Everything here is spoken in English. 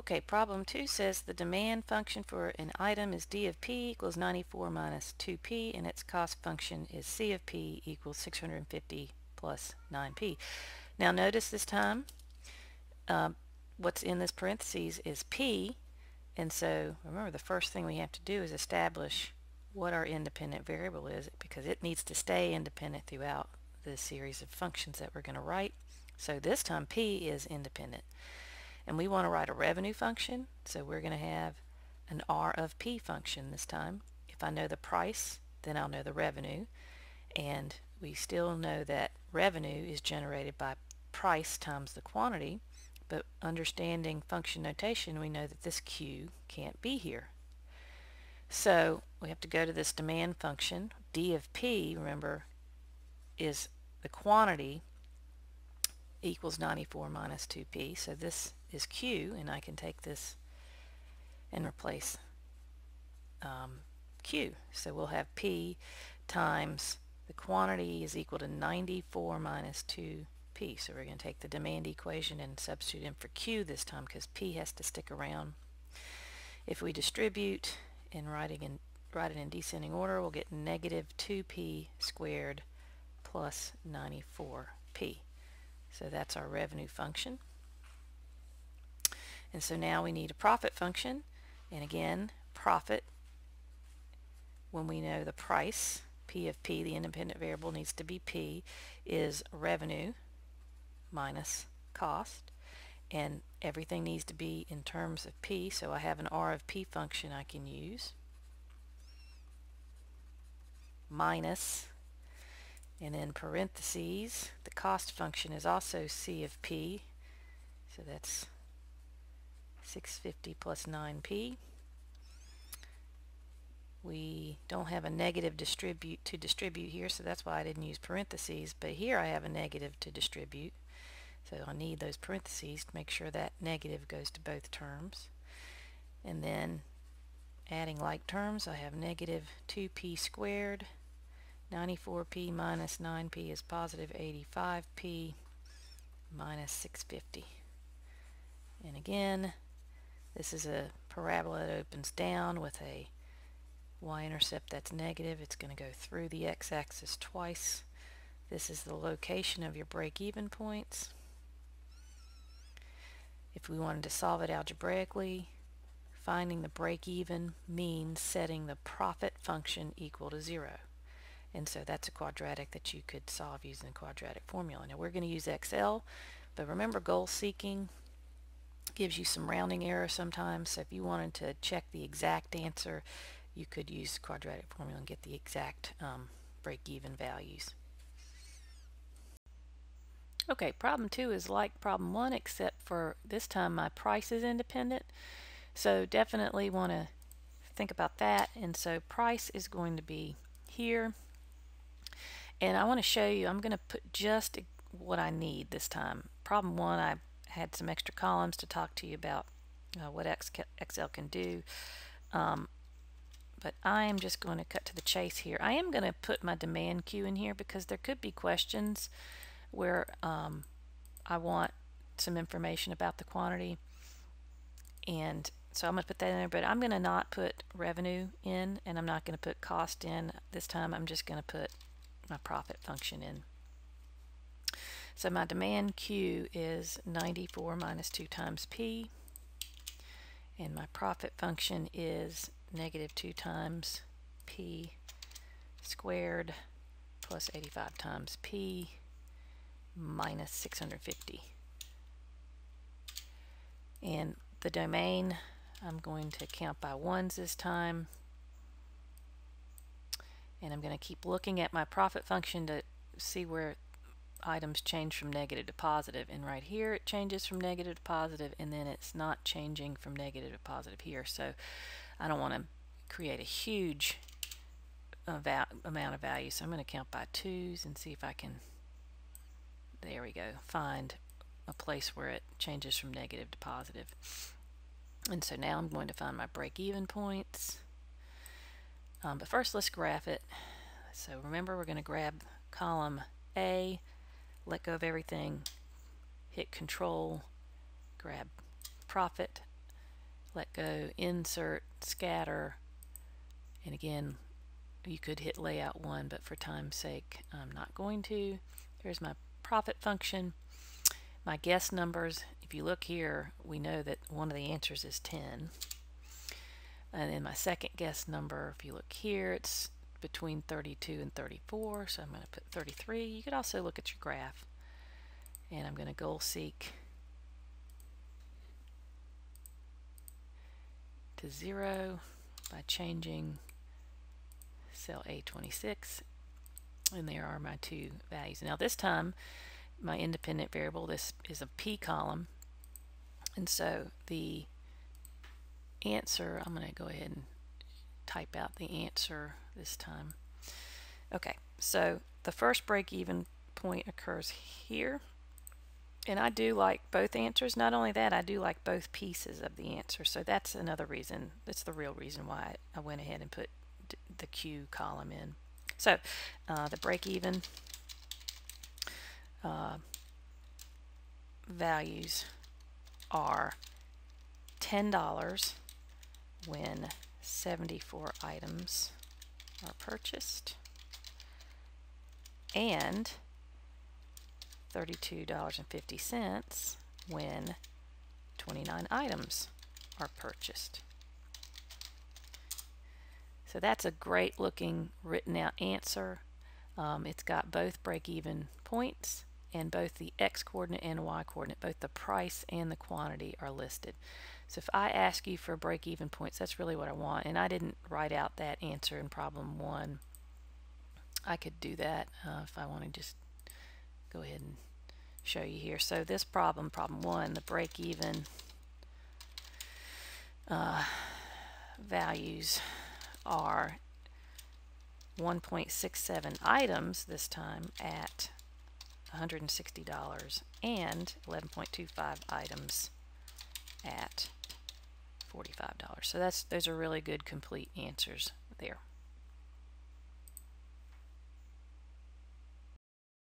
Okay, problem 2 says the demand function for an item is d of p equals 94 minus 2p and its cost function is c of p equals 650 plus 9p. Now notice this time um, what's in this parentheses is p and so remember the first thing we have to do is establish what our independent variable is because it needs to stay independent throughout the series of functions that we're going to write. So this time p is independent and we want to write a revenue function so we're going to have an R of P function this time. If I know the price then I'll know the revenue and we still know that revenue is generated by price times the quantity but understanding function notation we know that this Q can't be here. So we have to go to this demand function. D of P, remember, is the quantity equals 94 minus 2p. So this is q, and I can take this and replace um, q. So we'll have p times the quantity is equal to 94 minus 2p. So we're going to take the demand equation and substitute in for q this time because p has to stick around. If we distribute and writing in, write it in descending order, we'll get negative 2p squared plus 94p. So that's our revenue function. And so now we need a profit function. And again, profit, when we know the price, P of P, the independent variable needs to be P, is revenue minus cost. And everything needs to be in terms of P, so I have an R of P function I can use. Minus and then parentheses, the cost function is also C of P. So that's 650 plus 9P. We don't have a negative distribute to distribute here, so that's why I didn't use parentheses. But here I have a negative to distribute. So I need those parentheses to make sure that negative goes to both terms. And then adding like terms, I have negative 2p squared 94p minus 9p is positive 85p minus 650. And again, this is a parabola that opens down with a y-intercept that's negative. It's going to go through the x-axis twice. This is the location of your break-even points. If we wanted to solve it algebraically, finding the break-even means setting the profit function equal to zero. And so that's a quadratic that you could solve using the quadratic formula. Now we're going to use Excel, but remember goal seeking gives you some rounding error sometimes. So if you wanted to check the exact answer, you could use quadratic formula and get the exact um, break-even values. Okay, problem two is like problem one, except for this time my price is independent. So definitely want to think about that. And so price is going to be here and I want to show you, I'm going to put just what I need this time. Problem one, I had some extra columns to talk to you about uh, what Excel can do. Um, but I am just going to cut to the chase here. I am going to put my demand Q in here because there could be questions where um, I want some information about the quantity. And so I'm going to put that in there, but I'm going to not put revenue in and I'm not going to put cost in. This time I'm just going to put my profit function in. So my demand Q is 94 minus 2 times P and my profit function is negative 2 times P squared plus 85 times P minus 650. And the domain, I'm going to count by ones this time and I'm going to keep looking at my profit function to see where items change from negative to positive and right here it changes from negative to positive and then it's not changing from negative to positive here so I don't want to create a huge uh, amount of value so I'm going to count by twos and see if I can there we go find a place where it changes from negative to positive. and so now I'm going to find my break-even points um, but first let's graph it. So remember we're going to grab column A, let go of everything, hit control, grab profit, let go, insert, scatter, and again, you could hit layout one, but for time's sake, I'm not going to. Here's my profit function. My guess numbers, if you look here, we know that one of the answers is 10. And then my second guess number, if you look here, it's between 32 and 34, so I'm going to put 33. You could also look at your graph. And I'm going to goal seek to 0 by changing cell A26 and there are my two values. Now this time my independent variable, this is a P column and so the answer, I'm going to go ahead and type out the answer this time. Okay, so the first break-even point occurs here. And I do like both answers. Not only that, I do like both pieces of the answer. So that's another reason, that's the real reason why I went ahead and put the Q column in. So uh, the break-even uh, values are $10 when 74 items are purchased and $32.50 when 29 items are purchased. So that's a great looking written out answer. Um, it's got both break-even points and both the x coordinate and y coordinate, both the price and the quantity are listed. So if I ask you for break-even points, that's really what I want. And I didn't write out that answer in problem one. I could do that uh, if I want to just go ahead and show you here. So this problem, problem one, the break-even uh, values are 1.67 items this time at $160 and 11.25 items at $45. So that's those are really good complete answers there.